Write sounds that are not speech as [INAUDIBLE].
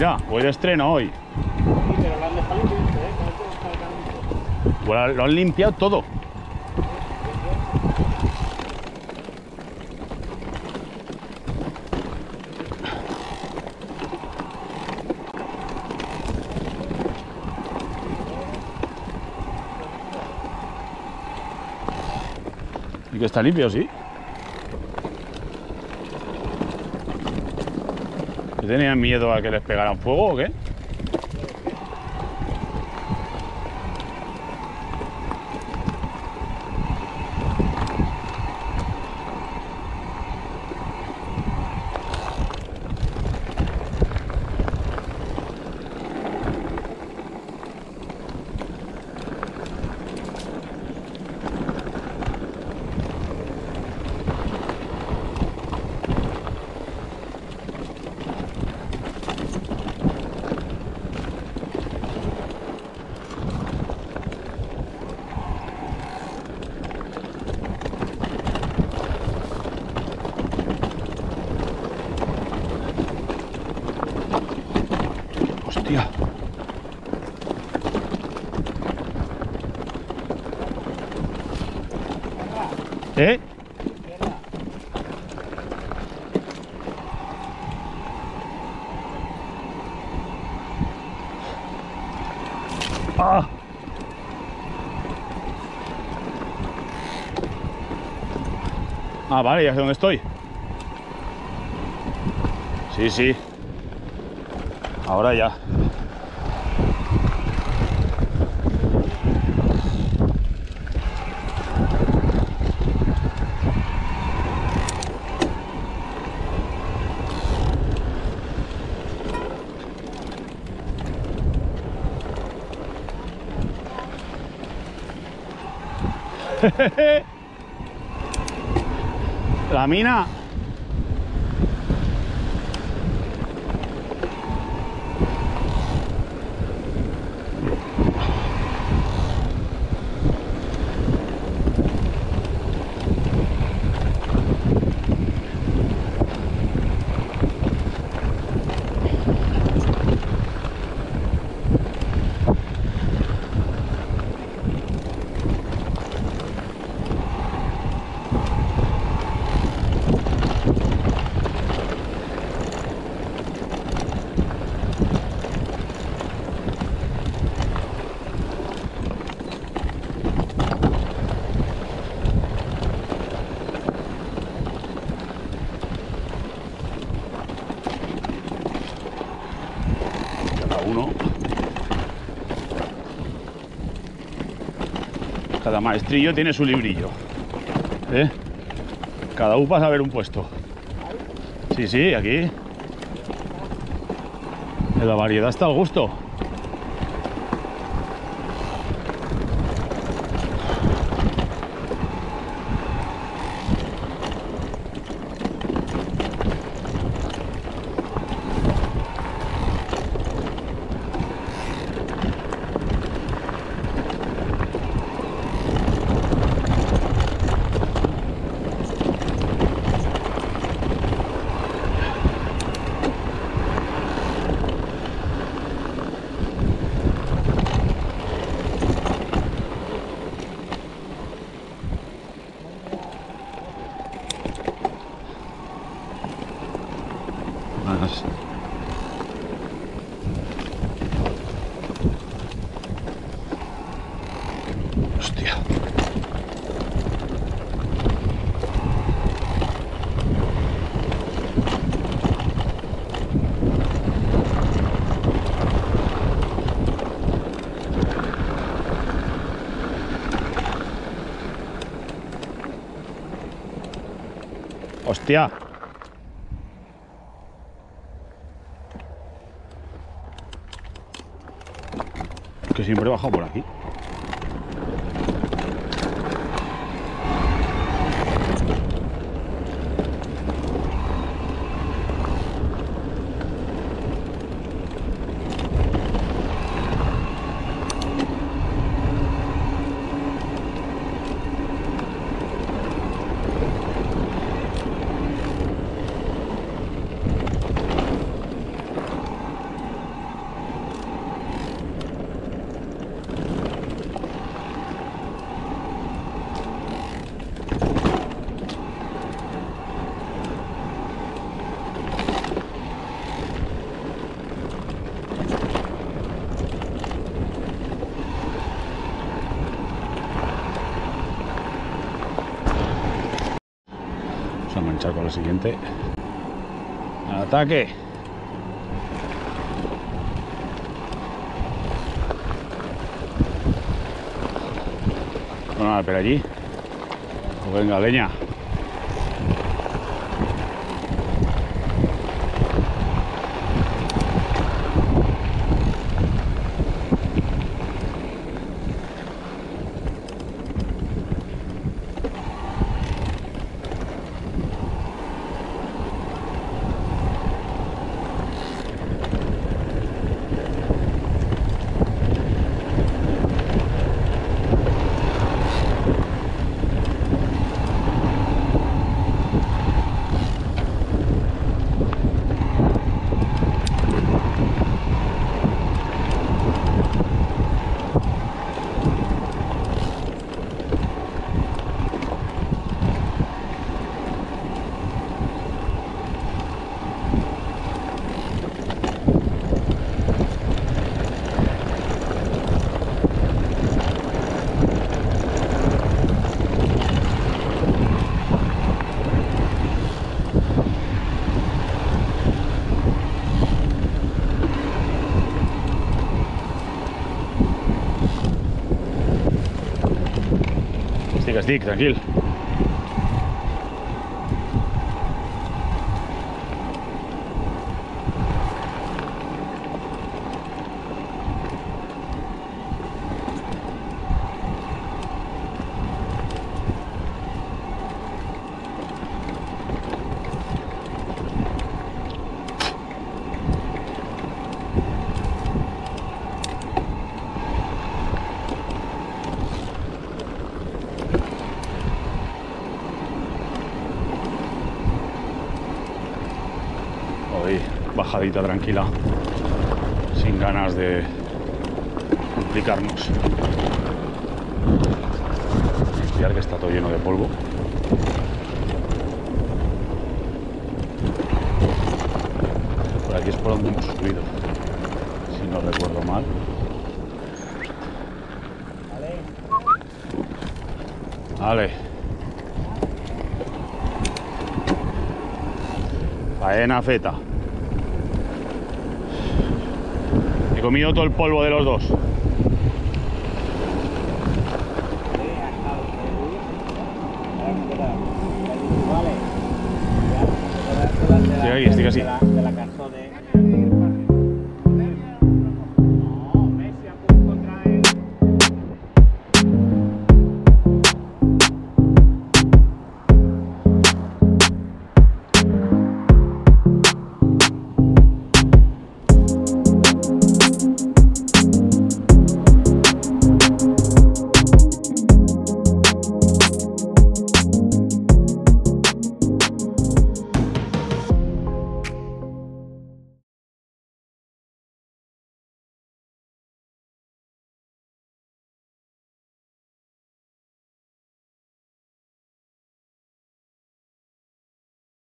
Mira, voy de estreno hoy. Sí, pero lo han dejado limpio, ¿eh? Pues lo han limpiado todo. Y que está limpio, sí. ¿Tenían miedo a que les pegaran fuego o qué? Hostia. ¿Eh? ¡Ah! Ah, vale, ya sé dónde estoy. Sí, sí. Ahora ya. [LAUGHS] La mina. Cada Cada maestrillo tiene su librillo. ¿Eh? Cada pasa a ver un puesto. Sí, sí, aquí. La variedad está al gusto. Hostia. Hostia. Que siempre he bajado por aquí. Enganchar con el siguiente. ¡Ataque! Bueno, nada, pero allí. Pues venga, leña. Estic, estic, tranquil. Hoy bajadita tranquila, sin ganas de complicarnos. Estudiar que está todo lleno de polvo. Por aquí es por donde hemos subido, si no recuerdo mal. Vale. Faena feta. He comido todo el polvo de los dos. Vale. Sí, ahí, estic